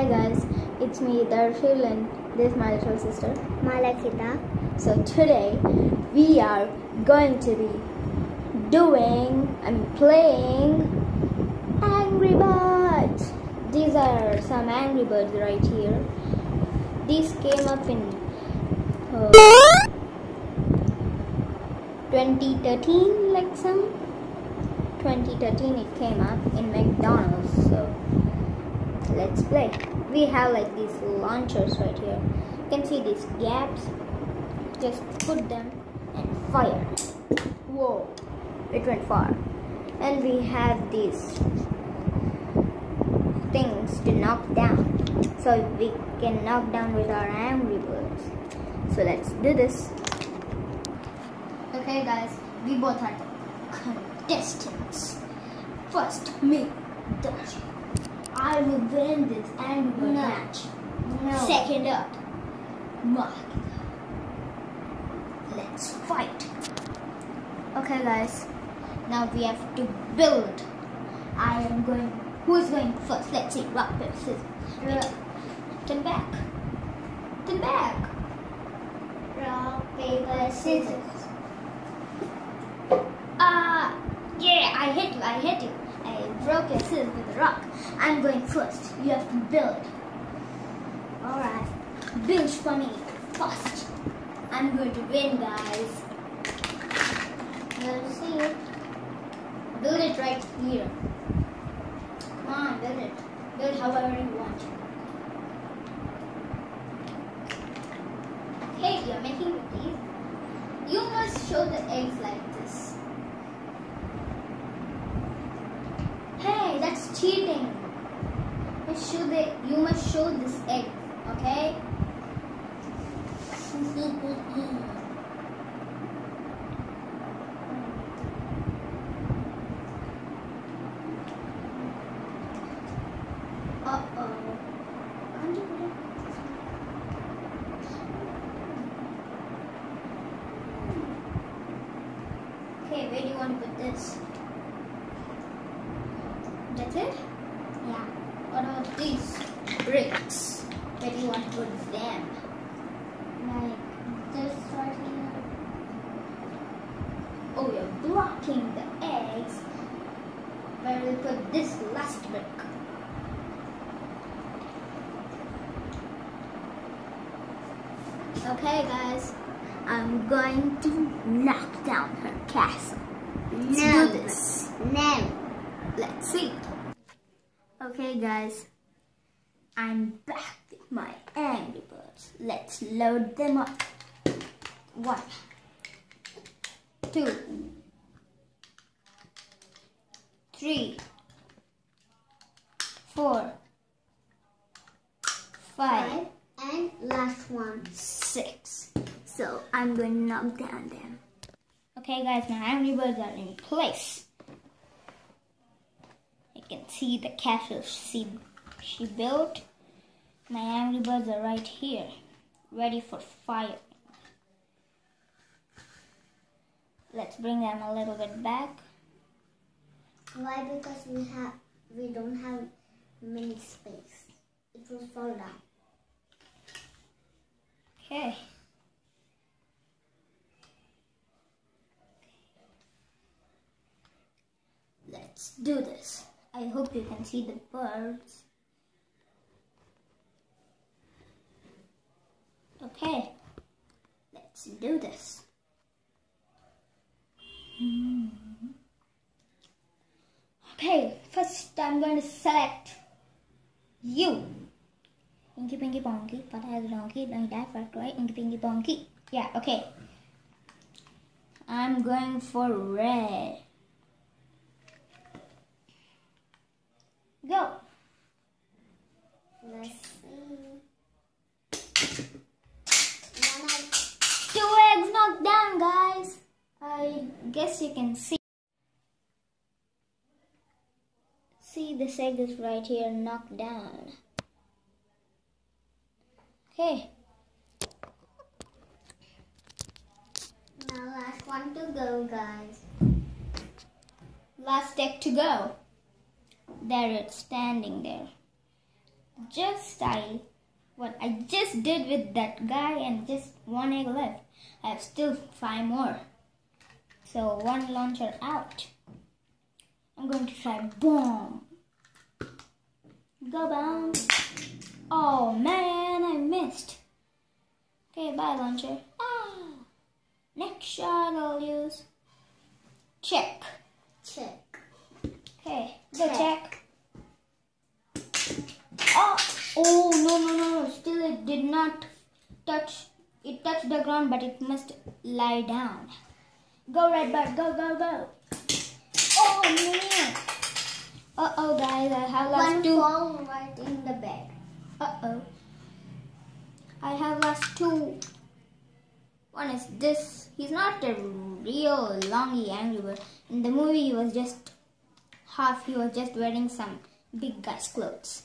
Hi guys, it's me Darsheil and this is my little sister Malakita. So today we are going to be doing and playing Angry Birds. These are some Angry Birds right here. These came up in uh, 2013 like some 2013 it came up in McDonald's so let's play. We have like these launchers right here. You can see these gaps. Just put them and fire. Whoa. It went far. And we have these things to knock down. So we can knock down with our angry birds. So let's do this. Okay guys. We both are contestants. First me. Dash. I will win this bird No. match No. Second up, Mark. Let's fight. Okay, guys. Now we have to build. I am going. Who's going first? Let's see. Rock paper scissors. Rock. Turn back. Turn back. Rock, paper, scissors. Ah, yeah. I hit you. I hit you. Broke your scissors with a rock. I'm going first. You have to build. Alright. Build for me first. I'm going to win, guys. Let's see it. Build it right here. Come on, build it. Build however you want. Hey, you're making it. You must show the eggs like this. Hey, that's cheating. You show the, you must show this egg, okay? Uh-oh. Can't you put it? Okay, where do you want to put this? That's it? Yeah. What about these bricks? Where do you want to put them? Like this right here. Oh, the eggs. Where you put this last brick? Okay, guys, I'm going to knock down her castle. Let's No. do this. No. Let's see. Okay, guys, I'm back with my Angry Birds. Let's load them up. One, two, three, four, five, Five. And last one. six. So I'm going to knock down them. Okay, guys, my Angry Birds are in place. You can see the castle she, she built. My Angry Birds are right here, ready for fire. Let's bring them a little bit back. Why? Because we have we don't have many space. It will fall down. Okay. Let's do this. I hope you can see the birds. Okay. Let's do this. Hmm. Okay, first I'm going to select you. Inky Pinky Ponky, but a donkey, don't die for right? Inky Pinky Ponky. Yeah, okay. I'm going for red. Go. Let's see. Two eggs knocked down, guys. I guess you can see. See, this egg is right here, knocked down. Okay, now last one to go, guys. last egg to go. There it's standing there. just I what I just did with that guy and just one egg left. I have still five more. So one launcher out. I'm going to try bomb. Go bomb. Oh man, I missed. Okay, bye launcher. Ah. Next shot I'll use. Check. Check. Okay, go check. Oh, oh no no no no! Still, it did not touch. It touched the ground, but it must lie down. Go right back. go go go! Oh man! Uh oh, guys, I have lost One two. fall right in the bed. Uh oh. I have lost two. One is this. He's not a real longy angry bird. In the movie, he was just half. He was just wearing some big guy's clothes.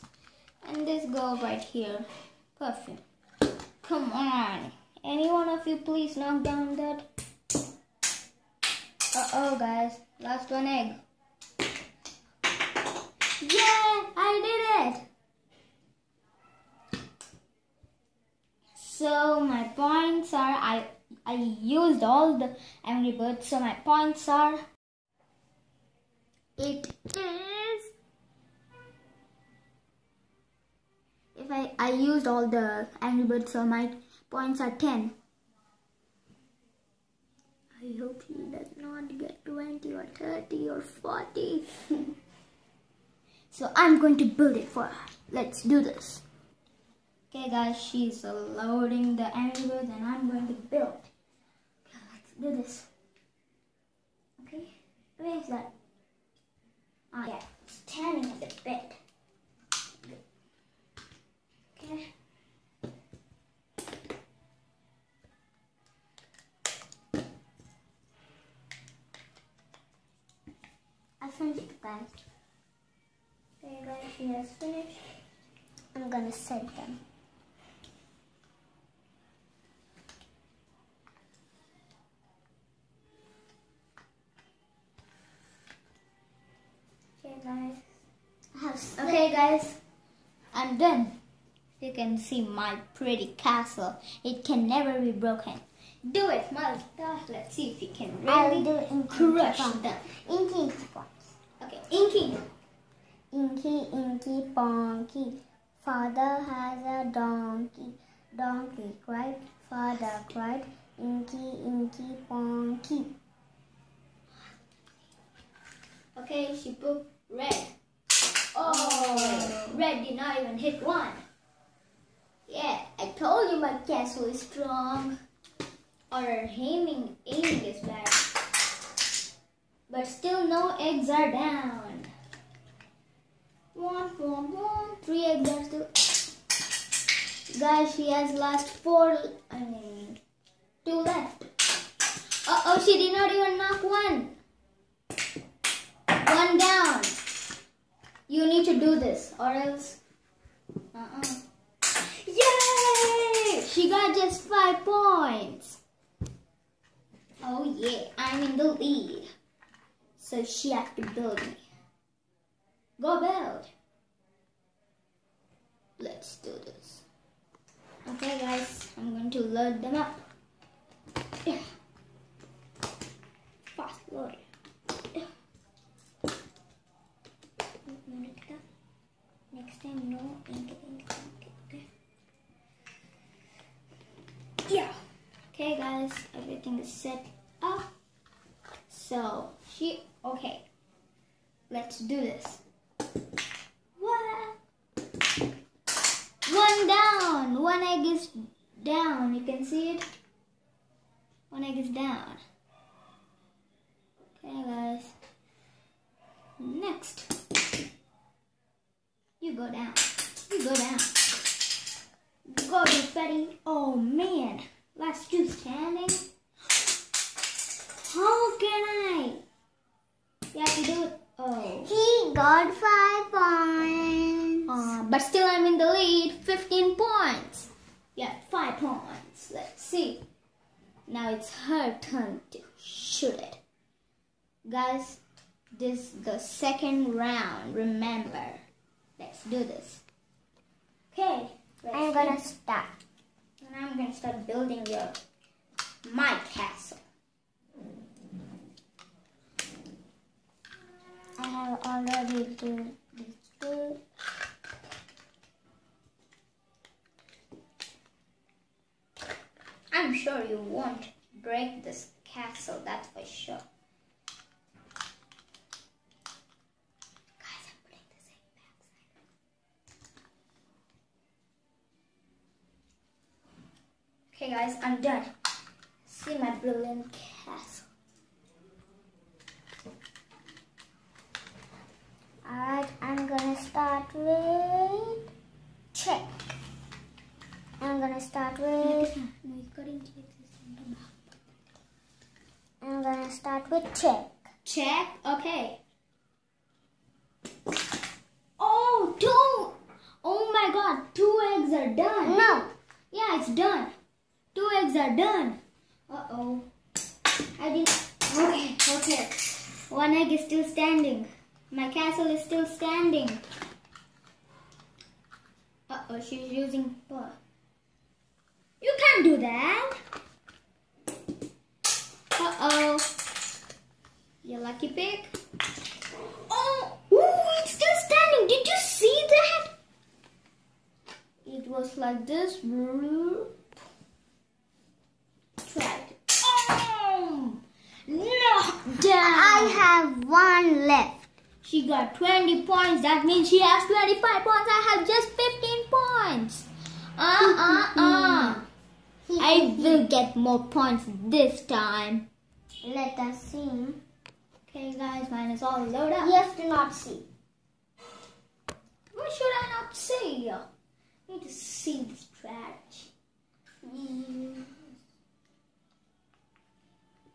And this girl right here, perfume. Come on. Any one of you please knock down that? Uh oh, guys. Last one egg. Yeah, I did it. So my points are I I used all the Angry Birds. So my points are it is if I I used all the Angry Birds. So my points are ten. I hope he does not get twenty or thirty or forty. so I'm going to build it for her. Let's do this. Okay guys, she's loading the Birds and I'm going to build. Okay, let's do this. Okay, where is that? Ah yeah, standing at the bed. Okay. I finished guys. Okay guys, she has finished. I'm gonna set them. Okay guys. I have set Okay guys, I'm done. You can see my pretty castle. It can never be broken. Do it, Malta. Let's see if you can I'll really do it in crush them. Inky spots. Okay, inking. Inky, inky, bonky. Father has a donkey. Donkey cried. Father cried. Inky, inky, bonky. Okay, she put red. Oh. oh, red did not even hit one. Yeah, I told you my castle is strong. Or her aiming, aiming is bad. But still no eggs are down. One, one, one. Three eggs are still. Guys, she has lost four, I mean, two left. Uh oh, she did not even knock one. One down. You need to do this or else. Uh-uh. Yay! She got just five points. Oh yeah, I'm in the lead. So she has to build me. Go build. Let's do this. Okay guys, I'm going to load them up. Yeah. Fast load. Yeah. Next time, no ink, ink, ink, okay. Yeah. Okay guys, everything is set up. So she okay. Let's do this. What? One down. One egg is down. You can see it. One egg is down. Okay guys. Next. You go down. You go down. Go to Betty. Oh man. Last two standing. How can I? You have to do it. Oh. He got five points. Uh, but still I'm in the lead. 15 points. Yeah, 5 points. Let's see. Now it's her turn to shoot it. Guys, this is the second round. Remember. Let's do this. Okay, I'm gonna start. And I'm gonna start building your my castle. I have already done this two. I'm sure you won't break this castle, that's for sure. Okay guys, I'm done. See my brilliant castle. Alright, I'm gonna start with check. I'm gonna start with No, you couldn't take this in the back. I'm check. Check. Okay. Oh, two. Oh my god, two eggs are done. No. Yeah, it's done. Two eggs are done. Uh oh. I didn't. Okay, okay. One egg is still standing. My castle is still standing. Uh oh, she's using. You can't do that. Lucky pig. Oh, ooh, it's still standing. Did you see that? It was like this. Try it. Oh, knocked down. I have one left. She got 20 points. That means she has 25 points. I have just 15 points. Uh uh uh. I will get more points this time. Let us see. Okay, guys, mine is all loaded up. You have to not see. Why should I not see? I need to see the strategy.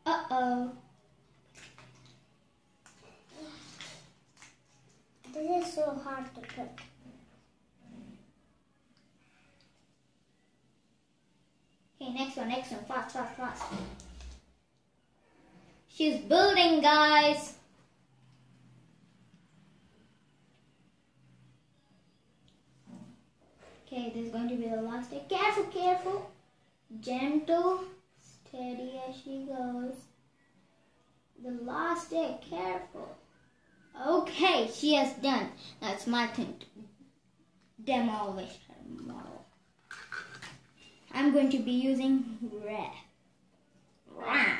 Uh oh. This is so hard to put. Okay, next one, next one. Fast, fast, fast. She's building, guys. Okay, this is going to be the last day. Careful, careful. Gentle, steady as she goes. The last day, careful. Okay, she has done. It's my turn to demolish her model. I'm going to be using red. Wow.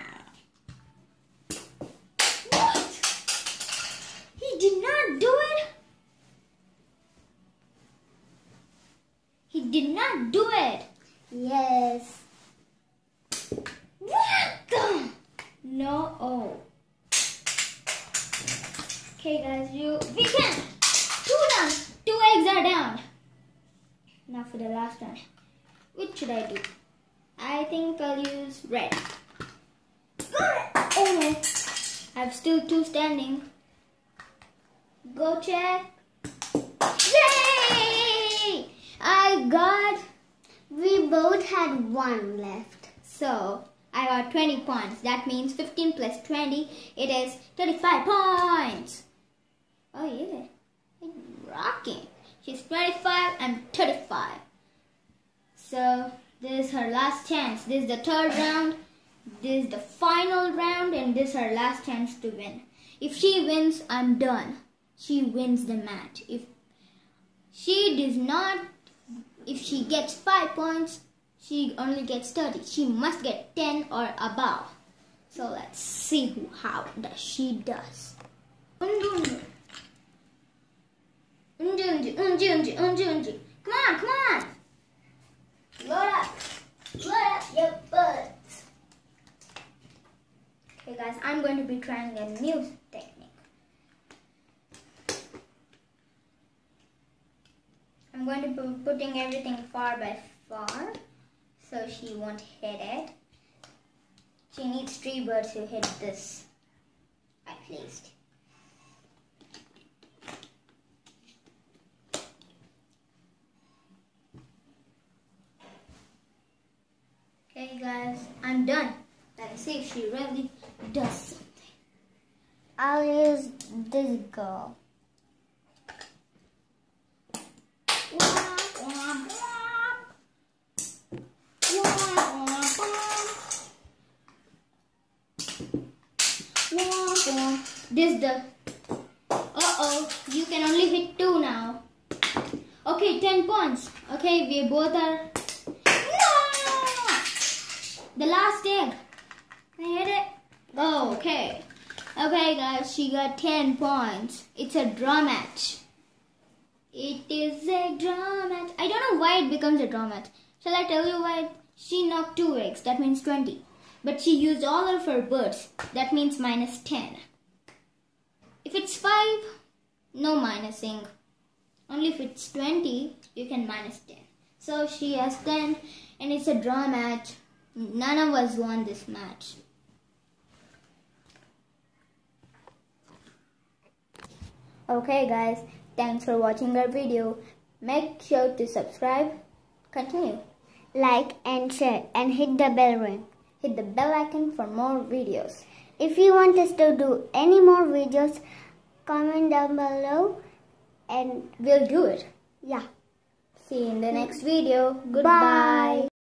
Not do it. He did not do it. Yes. What the? No. Oh. Okay, guys, you we can. Two down. Two eggs are down. Now for the last one. Which should I do? I think I'll use red. Got! Oh no. I have still two standing. Go check. Yay! I got We both had one left. so I got 20 points. That means 15 plus 20. It is 35 points. Oh yeah. Rocking. She's 25 and 35. So this is her last chance. This is the third round. This is the final round and this is her last chance to win. If she wins, I'm done. She wins the match. If she does not, if she gets 5 points, she only gets 30. She must get 10 or above. So let's see who, how does she does. Come on, come on. Load up. Load up your butts. Okay guys, I'm going to be trying a new technique. I'm going to be putting everything far by far so she won't hit it. She needs three birds to hit this at least. Okay guys, I'm done. Let's see if she really does something. I'll use this girl. This the. Uh oh, you can only hit two now. Okay, 10 points. Okay, we both are. No! The last egg. I hit it. Oh, okay. Okay, guys, she got 10 points. It's a draw match. It is a draw match. I don't know why it becomes a draw match. Shall I tell you why? She knocked two eggs, that means 20. But she used all of her birds, that means minus 10. If it's 5, no minusing. Only if it's 20, you can minus 10. So she has 10 and it's a draw match. None of us won this match. Okay guys, thanks for watching our video. Make sure to subscribe. Continue. Like and share and hit the bell ring. Hit the bell icon for more videos. If you want us to do any more videos, comment down below and We'll do it. yeah. See you in the next video. Goodbye. Bye.